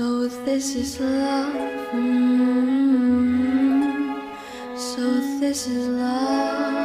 So this is love. Mm -hmm. So this is love.